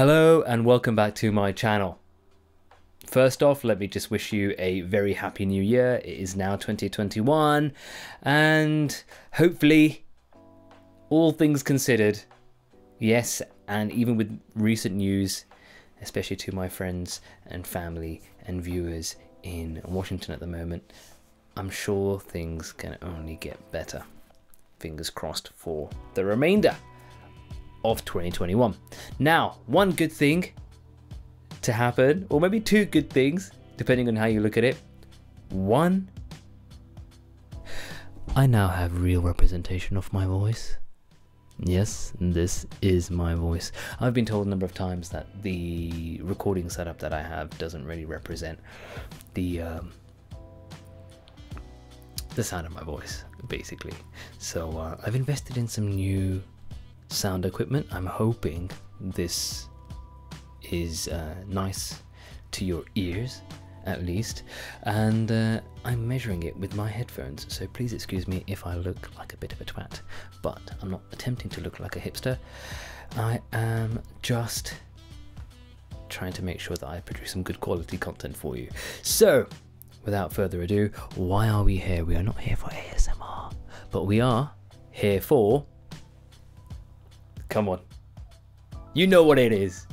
Hello and welcome back to my channel. First off, let me just wish you a very happy new year. It is now 2021 and hopefully all things considered, yes, and even with recent news, especially to my friends and family and viewers in Washington at the moment, I'm sure things can only get better. Fingers crossed for the remainder of 2021. Now, one good thing to happen, or maybe two good things, depending on how you look at it. One, I now have real representation of my voice. Yes, this is my voice. I've been told a number of times that the recording setup that I have doesn't really represent the um, the sound of my voice, basically. So uh, I've invested in some new sound equipment. I'm hoping this is uh, nice to your ears at least. And uh, I'm measuring it with my headphones so please excuse me if I look like a bit of a twat but I'm not attempting to look like a hipster. I am just trying to make sure that I produce some good quality content for you. So without further ado why are we here? We are not here for ASMR but we are here for Come on. You know what it is.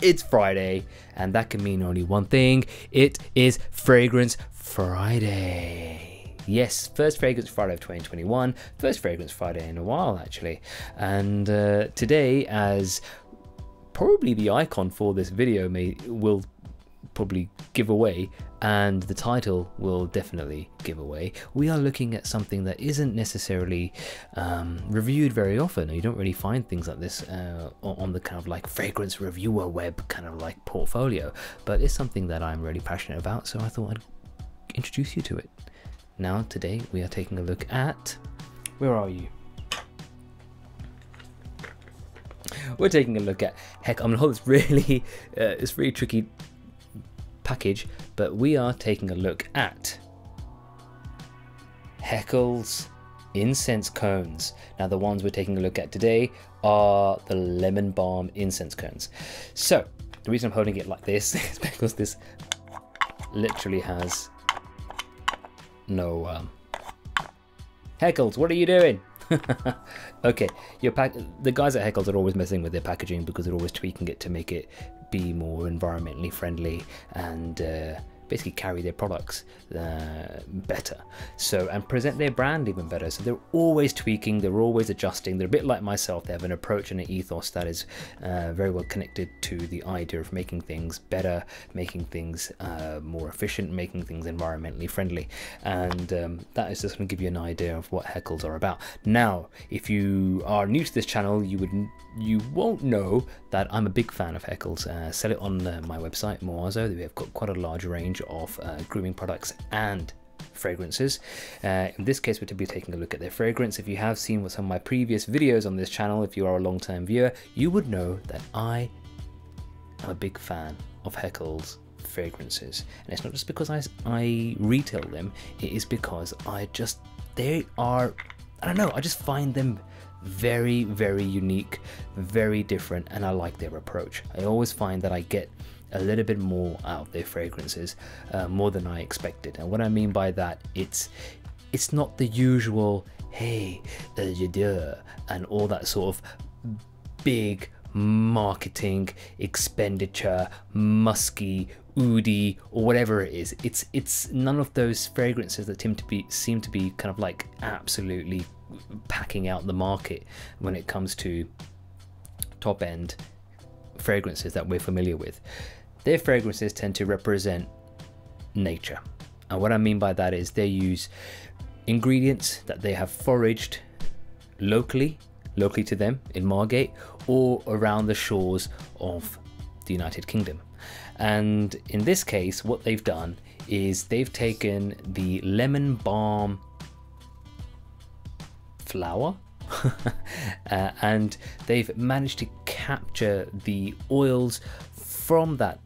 It's Friday, and that can mean only one thing. It is Fragrance Friday. Yes, first Fragrance Friday of 2021. First Fragrance Friday in a while, actually. And uh, today, as probably the icon for this video may will probably give away and the title will definitely give away. We are looking at something that isn't necessarily um, reviewed very often you don't really find things like this uh, on the kind of like fragrance reviewer web kind of like portfolio but it's something that i'm really passionate about so i thought i'd introduce you to it. Now today we are taking a look at where are you? We're taking a look at heck i'm gonna hold this really uh, it's really tricky package, but we are taking a look at Haeckels incense cones. Now the ones we're taking a look at today are the lemon balm incense cones. So the reason I'm holding it like this is because this literally has no um, Haeckels, what are you doing? okay, your pack. The guys at Haeckels are always messing with their packaging because they're always tweaking it to make it be more environmentally friendly and uh, basically carry their products uh, better. So and present their brand even better. So they're always tweaking they're always adjusting. They're a bit like myself they have an approach and an ethos that is uh, very well connected to the idea of making things better making things uh, more efficient making things environmentally friendly. And um, that is just going to give you an idea of what haeckels are about. Now if you are new to this channel you would you won't know that I'm a big fan of Haeckels. Uh, sell it on uh, my website, Muazo. We have got quite a large range range of uh, grooming products and fragrances. Uh, in this case, we're to be taking a look at their fragrance. If you have seen some of my previous videos on this channel, if you are a long-time viewer, you would know that I am a big fan of Haeckels fragrances. And it's not just because I, I retail them, it is because I just, they are, I don't know, I just find them very, very unique, very different, and I like their approach. I always find that I get a little bit more out of their fragrances, uh, more than I expected. And what I mean by that, it's it's not the usual hey uh, and all that sort of big marketing expenditure, musky, oody, or whatever it is. It's it's none of those fragrances that seem to be seem to be kind of like absolutely packing out the market when it comes to top end fragrances that we're familiar with. Their fragrances tend to represent nature. And what I mean by that is they use ingredients that they have foraged locally, locally to them in Margate, or around the shores of the United Kingdom. And in this case, what they've done is they've taken the lemon balm flower uh, and they've managed to capture the oils from that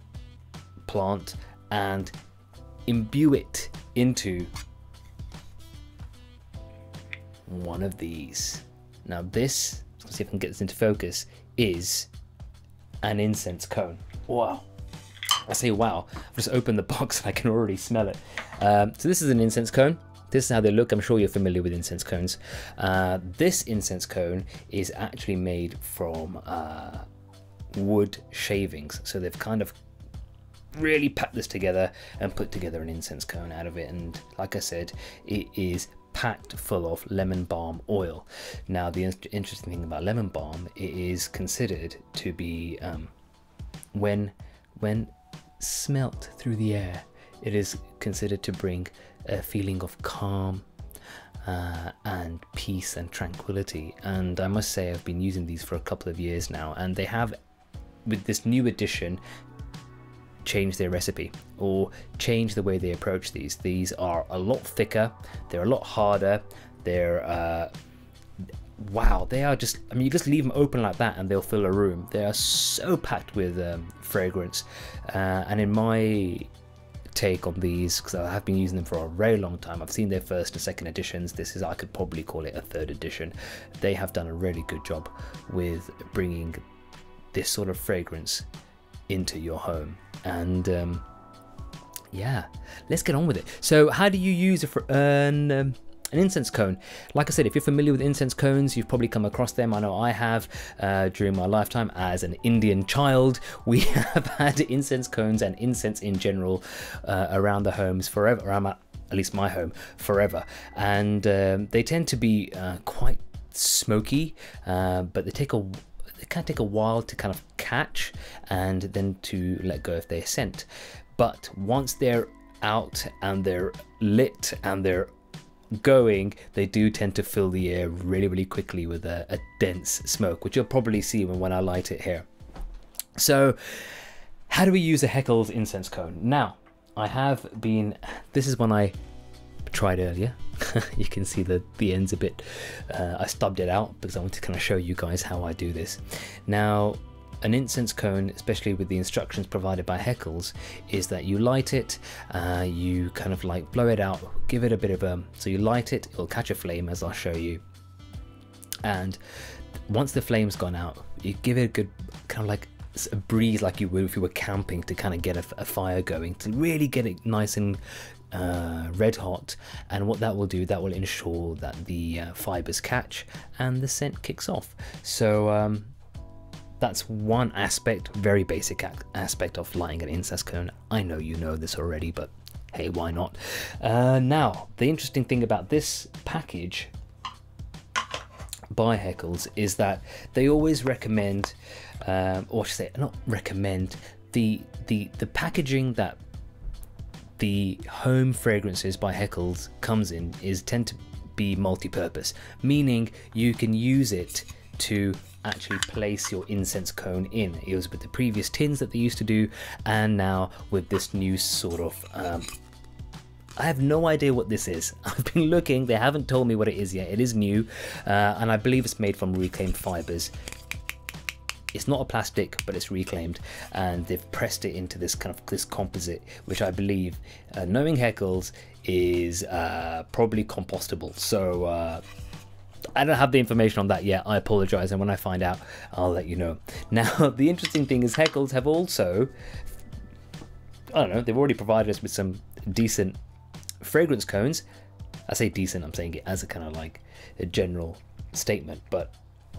plant and imbue it into one of these. Now this, let's see if I can get this into focus, is an incense cone. Wow. I say wow, I've just opened the box and I can already smell it. Um, so this is an incense cone. This is how they look. I'm sure you're familiar with incense cones. Uh, this incense cone is actually made from uh, wood shavings. So they've kind of really packed this together and put together an incense cone out of it. And like I said, it is packed full of lemon balm oil. Now, the interesting thing about lemon balm, it is considered to be um, when when smelt through the air, it is considered to bring a feeling of calm uh, and peace and tranquility. And I must say, I've been using these for a couple of years now, and they have, with this new addition, changed their recipe or change the way they approach these. These are a lot thicker, they're a lot harder, they're uh, wow, they are just, I mean, you just leave them open like that and they'll fill a room. They are so packed with um, fragrance. Uh, and in my take on these, because I have been using them for a very long time, I've seen their first and second editions. This is, I could probably call it a third edition. They have done a really good job with bringing this sort of fragrance into your home. And um, yeah, let's get on with it. So, how do you use an um, an incense cone. Like I said, if you're familiar with incense cones, you've probably come across them. I know I have uh, during my lifetime as an Indian child. We have had incense cones and incense in general uh, around the homes forever, around my, at least my home, forever. And um, they tend to be uh, quite smoky, uh, but they take a it can take a while to kind of catch and then to let go of their scent. But once they're out and they're lit and they're going, they do tend to fill the air really, really quickly with a, a dense smoke, which you'll probably see when, when I light it here. So, how do we use a Haeckels incense cone? Now, I have been, this is when I tried earlier. you can see the, the ends a bit, uh, I stubbed it out because I want to kind of show you guys how I do this. Now, an incense cone, especially with the instructions provided by Haeckels, is that you light it, uh, you kind of like blow it out, give it a bit of a, so you light it, it'll catch a flame as I'll show you. And once the flame's gone out, you give it a good kind of like a breeze like you would if you were camping to kind of get a, a fire going, to really get it nice and uh, red hot and what that will do that will ensure that the uh, fibers catch and the scent kicks off so um, that's one aspect, very basic aspect of lighting an incense cone. I know you know this already, but hey, why not? Uh, now, the interesting thing about this package by Haeckels is that they always recommend, um, or should I say, not recommend, the the the packaging that the home fragrances by Haeckels comes in is tend to be multi-purpose, meaning you can use it to actually place your incense cone in. It was with the previous tins that they used to do, and now with this new sort of. Um, I have no idea what this is. I've been looking, they haven't told me what it is yet. It is new, uh, and I believe it's made from reclaimed fibers. It's not a plastic, but it's reclaimed, and they've pressed it into this kind of this composite, which I believe, uh, knowing Haeckels, is uh, probably compostable. So uh, I don't have the information on that yet. I apologize, and when I find out, I'll let you know. Now, the interesting thing is, Haeckels have also, I don't know, they've already provided us with some decent fragrance cones. I say decent, I'm saying it as a kind of like a general statement, but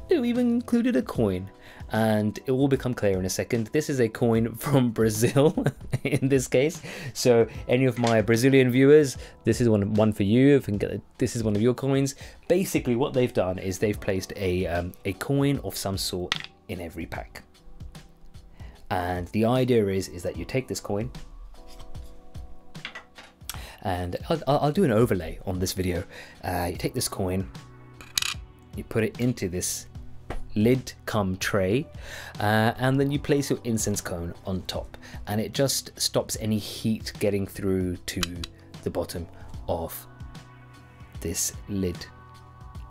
they even included a coin and it will become clear in a second. This is a coin from Brazil in this case. So any of my Brazilian viewers, this is one one for you. If you can get this is one of your coins. Basically, what they've done is they've placed a um, a coin of some sort in every pack. And the idea is is that you take this coin, and I'll, I'll, do an overlay on this video. Uh, you take this coin, you put it into this lid come tray uh, and then you place your incense cone on top and it just stops any heat getting through to the bottom of this lid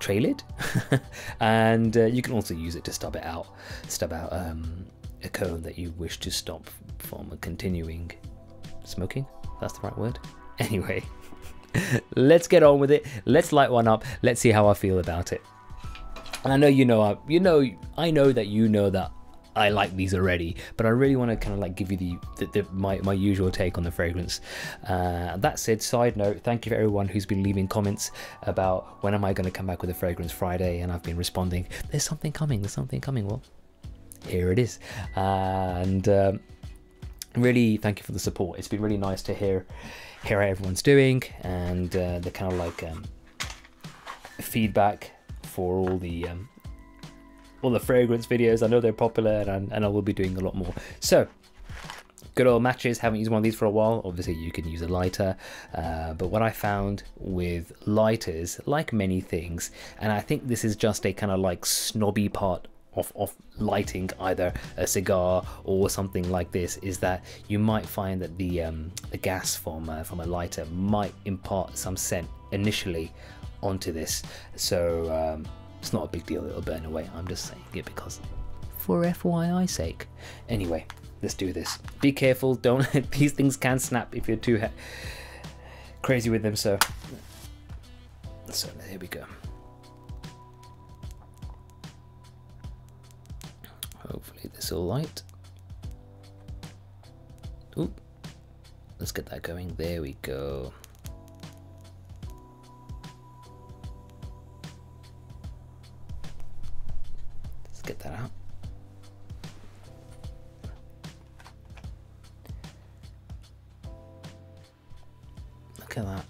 tray lid. And uh, you can also use it to stub it out stub out um, a cone that you wish to stop from continuing smoking. That's the right word. Anyway let's get on with it. Let's light one up. Let's see how I feel about it and I know you know, you know, I know that you know that I like these already, but I really want to kind of like give you the, the, the my, my usual take on the fragrance. Uh, that said, side note, thank you for everyone who's been leaving comments about when am I going to come back with a fragrance Friday, and I've been responding, there's something coming, there's something coming. Well, here it is, and um, really thank you for the support. It's been really nice to hear hear how everyone's doing and uh, the kind of like um, feedback for all the um, all the fragrance videos. I know they're popular and, and I will be doing a lot more. So, good old matches. Haven't used one of these for a while. Obviously, you can use a lighter. Uh, but what I found with lighters, like many things, and I think this is just a kind of like snobby part of, of lighting either a cigar or something like this is that you might find that the um, the gas from uh, from a lighter might impart some scent initially onto this so um, it's not a big deal, it'll burn away. I'm just saying it because for FYI sake. Anyway, let's do this. Be careful, don't these things can snap if you're too crazy with them, so so here we go. Hopefully this will light. Ooh, let's get that going. There we go. That out. Look at that.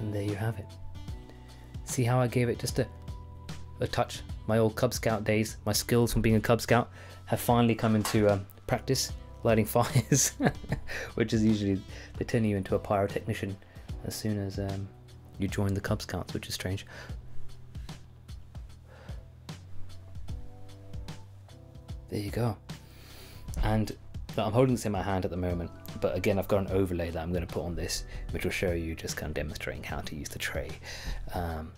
And there you have it. See how I gave it just a, a touch? My old Cub Scout days, my skills from being a Cub Scout have finally come into um, practice lighting fires, which is usually they turn you into a pyrotechnician as soon as um, you join the Cub Scouts, which is strange. There you go. And I'm holding this in my hand at the moment, but again, I've got an overlay that I'm going to put on this, which will show you just kind of demonstrating how to use the tray. Um,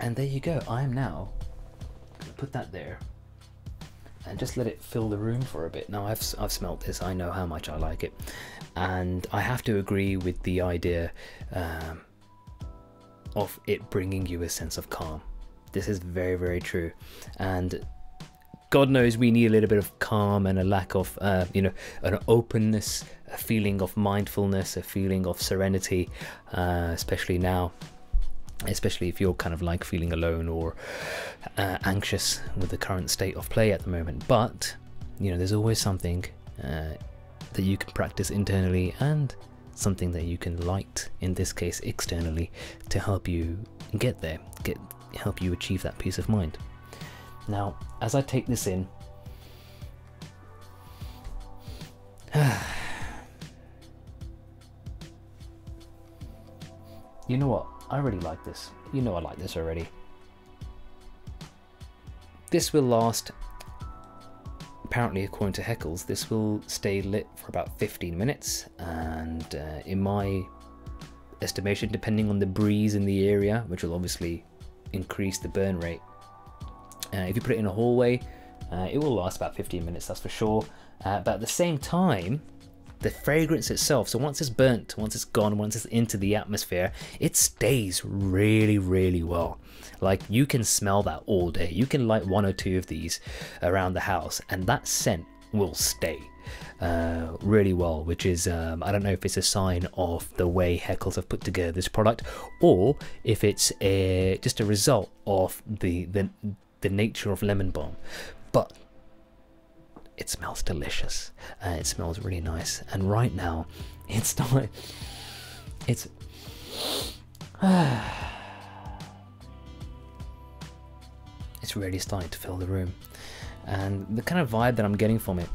and there you go. I am now going to put that there and just let it fill the room for a bit. Now I've, I've smelt this, I know how much I like it. And I have to agree with the idea um, of it bringing you a sense of calm. This is very, very true. And God knows we need a little bit of calm and a lack of, uh, you know, an openness, a feeling of mindfulness, a feeling of serenity, uh, especially now especially if you're kind of like feeling alone or uh, anxious with the current state of play at the moment. But you know, there's always something uh, that you can practice internally and something that you can light, in this case externally, to help you get there, get help you achieve that peace of mind. Now, as I take this in, you know what? I really like this. You know I like this already. This will last, apparently according to Haeckels, this will stay lit for about 15 minutes and uh, in my estimation, depending on the breeze in the area, which will obviously increase the burn rate. Uh, if you put it in a hallway, uh, it will last about 15 minutes, that's for sure. Uh, but at the same time, the fragrance itself, so once it's burnt, once it's gone, once it's into the atmosphere, it stays really, really well. Like you can smell that all day. You can light one or two of these around the house, and that scent will stay uh, really well, which is, um, I don't know if it's a sign of the way Haeckels have put together this product or if it's a, just a result of the, the, the nature of lemon balm. But it smells delicious. Uh, it smells really nice. And right now, it's not. It's. it's really starting to fill the room, and the kind of vibe that I'm getting from it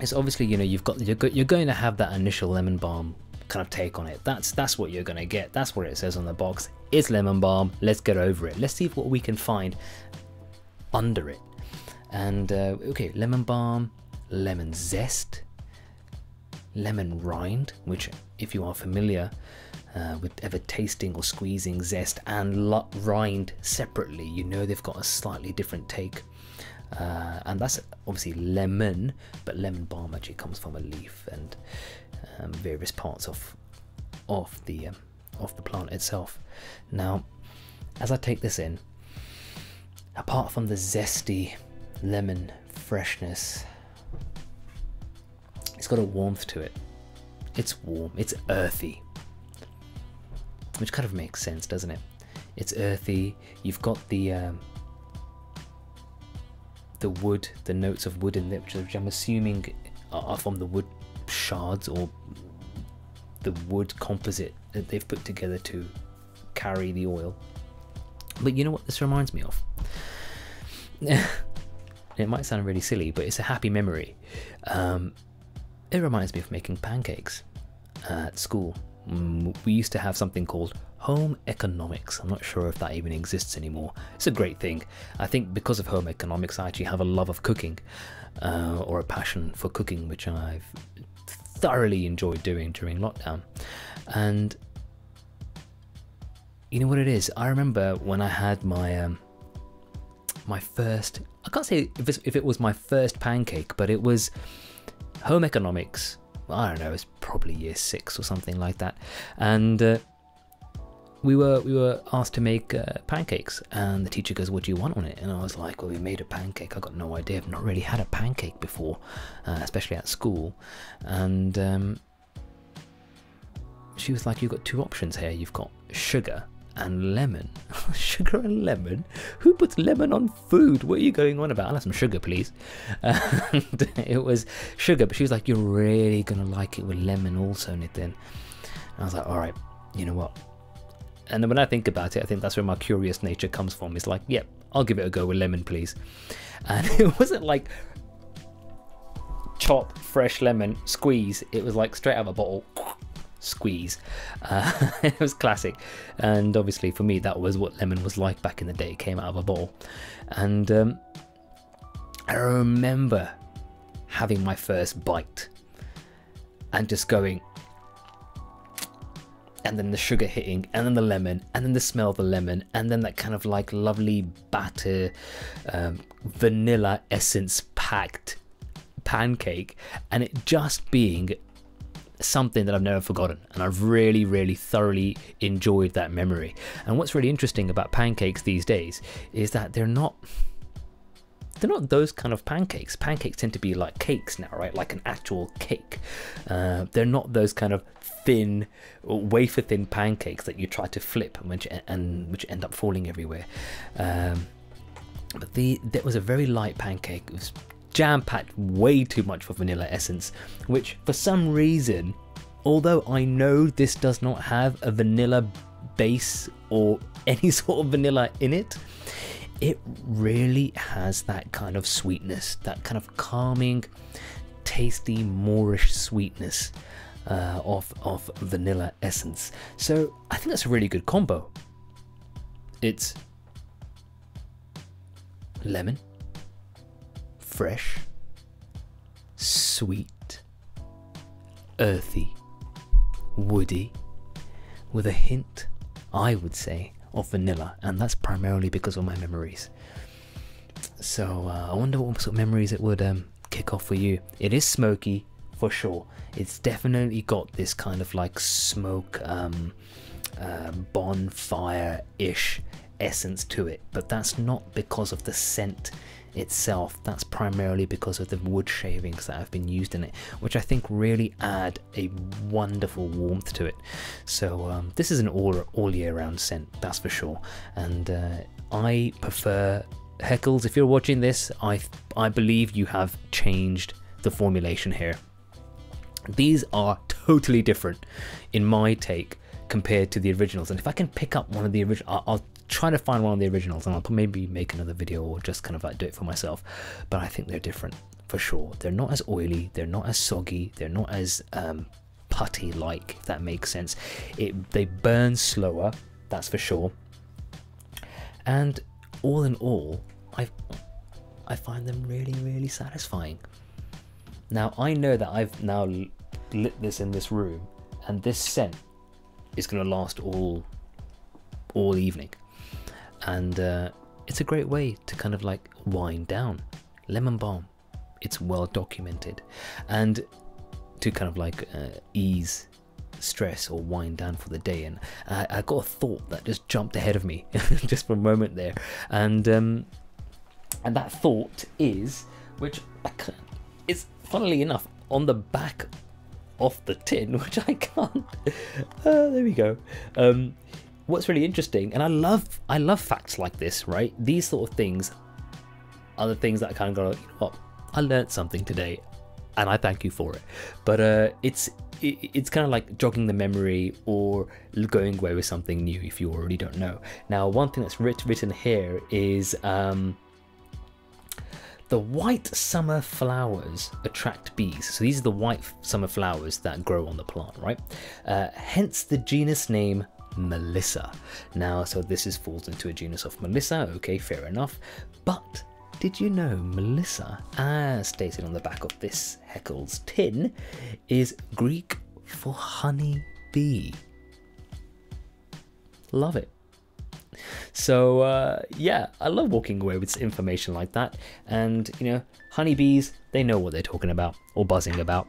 is obviously you know you've got you're, you're going to have that initial lemon balm kind of take on it. That's that's what you're going to get. That's what it says on the box. It's lemon balm. Let's get over it. Let's see what we can find under it and uh, okay, lemon balm, lemon zest, lemon rind, which, if you are familiar uh, with ever tasting or squeezing zest and rind separately, you know they've got a slightly different take. Uh, and that's obviously lemon, but lemon balm actually comes from a leaf and um, various parts of of the um, of the plant itself. Now, as I take this in, apart from the zesty lemon freshness, it's got a warmth to it. It's warm, it's earthy, which kind of makes sense, doesn't it? It's earthy. You've got the um, the wood, the notes of wood in there, which I'm assuming are from the wood shards or the wood composite that they've put together to carry the oil. But you know what this reminds me of? it might sound really silly, but it's a happy memory. Um, it reminds me of making pancakes at school. Mm, we used to have something called home economics. I'm not sure if that even exists anymore. It's a great thing. I think because of home economics, I actually have a love of cooking uh, or a passion for cooking, which I've thoroughly enjoyed doing during lockdown. And you know what it is? I remember when I had my um, my first. I can't say if, if it was my first pancake, but it was home economics. I don't know. It's probably year six or something like that, and. Uh, we were we were asked to make uh, pancakes and the teacher goes what do you want on it and i was like well we made a pancake i got no idea i've not really had a pancake before uh, especially at school and um, she was like you've got two options here you've got sugar and lemon. Oh, sugar and lemon? Who puts lemon on food? What are you going on about? I'll have some sugar please. And it was sugar but she was like you're really gonna like it with lemon also Nitin. And i was like all right you know what? And then when I think about it, I think that's where my curious nature comes from. It's like, yep, yeah, I'll give it a go with lemon, please. And it wasn't like chop fresh lemon, squeeze. It was like straight out of a bottle, squeeze. Uh, it was classic. And obviously, for me, that was what lemon was like back in the day. It came out of a bowl, And um, I remember having my first bite and just going, and then the sugar hitting, and then the lemon, and then the smell of the lemon, and then that kind of like lovely batter, um, vanilla essence packed pancake, and it just being something that I've never forgotten and I've really really thoroughly enjoyed that memory and what's really interesting about pancakes these days is that they're not they're not those kind of pancakes. Pancakes tend to be like cakes now, right? Like an actual cake. Uh, they're not those kind of thin, wafer thin pancakes that you try to flip and which, and which end up falling everywhere. Um, but the that was a very light pancake. It was jam packed way too much for vanilla essence, which for some reason, although I know this does not have a vanilla base or any sort of vanilla in it, it really has that kind of sweetness, that kind of calming, tasty, Moorish sweetness uh, of, of vanilla essence. So I think that's a really good combo. It's lemon, fresh, sweet, earthy, woody, with a hint, I would say, of vanilla, and that's primarily because of my memories. So uh, I wonder what sort of memories it would um, kick off for you. It is smoky for sure. It's definitely got this kind of like smoke um, uh, bonfire-ish essence to it, but that's not because of the scent itself. That's primarily because of the wood shavings that have been used in it, which I think really add a wonderful warmth to it. So um, this is an all all year round scent, that's for sure. And uh, I prefer Haeckels. If you're watching this, I I believe you have changed the formulation here. These are totally different in my take compared to the originals. And if I can pick up one of the original, I'll, I'll try to find one of the originals and I'll maybe make another video or just kind of like do it for myself. But I think they're different for sure. They're not as oily, they're not as soggy, they're not as um, putty like, if that makes sense. It They burn slower, that's for sure. And all in all, I I find them really, really satisfying. Now I know that I've now lit this in this room and this scent is going to last all all evening, and uh, it's a great way to kind of like wind down. Lemon balm, it's well documented, and to kind of like uh, ease stress or wind down for the day. And I, I, got a thought that just jumped ahead of me just for a moment there, and um, and that thought is, which is funnily enough on the back of the tin, which I can't. Uh, there we go. Um, what's really interesting, and I love I love facts like this, right? These sort of things are the things that I kind of go, you know what? I learned something today, and I thank you for it. But uh, it's it, it's kind of like jogging the memory or going away with something new if you already don't know. Now, one thing that's writ- written here is. Um, the white summer flowers attract bees. So these are the white summer flowers that grow on the plant, right? Uh, hence the genus name Melissa. Now, so this is falls into a genus of Melissa, okay, fair enough. But did you know Melissa, as stated on the back of this Haeckels tin, is Greek for honey bee? Love it. So uh, yeah, I love walking away with information like that. And you know, honeybees, they know what they're talking about or buzzing about.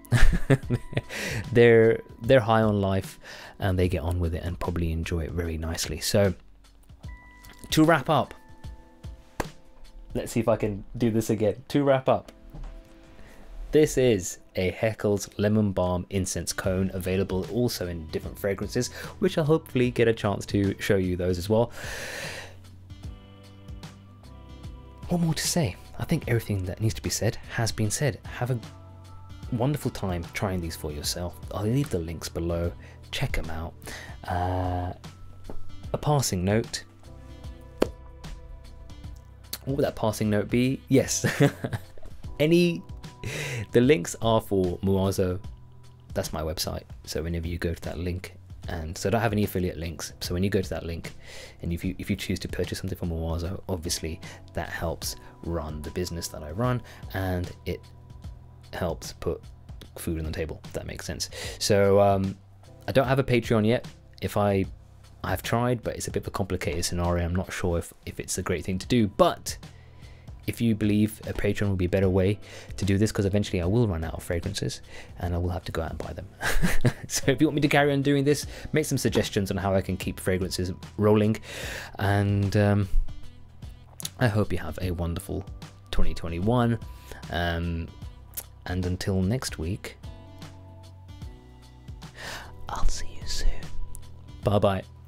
they're they're high on life and they get on with it and probably enjoy it very nicely. So to wrap up, let's see if I can do this again. To wrap up, this is a Haeckels Lemon Balm Incense Cone, available also in different fragrances, which I'll hopefully get a chance to show you those as well. What more to say? I think everything that needs to be said has been said. Have a wonderful time trying these for yourself. I'll leave the links below. Check them out. Uh, a passing note. What would that passing note be? Yes. Any the links are for Muazo. That's my website. So whenever you go to that link, and so I don't have any affiliate links. So when you go to that link, and if you if you choose to purchase something from Muazo, obviously that helps run the business that I run, and it helps put food on the table. If that makes sense. So um, I don't have a Patreon yet. If I I've tried, but it's a bit of a complicated scenario. I'm not sure if, if it's a great thing to do, but if you believe a Patreon will be a better way to do this, because eventually I will run out of fragrances and I will have to go out and buy them. so if you want me to carry on doing this, make some suggestions on how I can keep fragrances rolling. And um, I hope you have a wonderful 2021. Um, and until next week, I'll see you soon. Bye bye.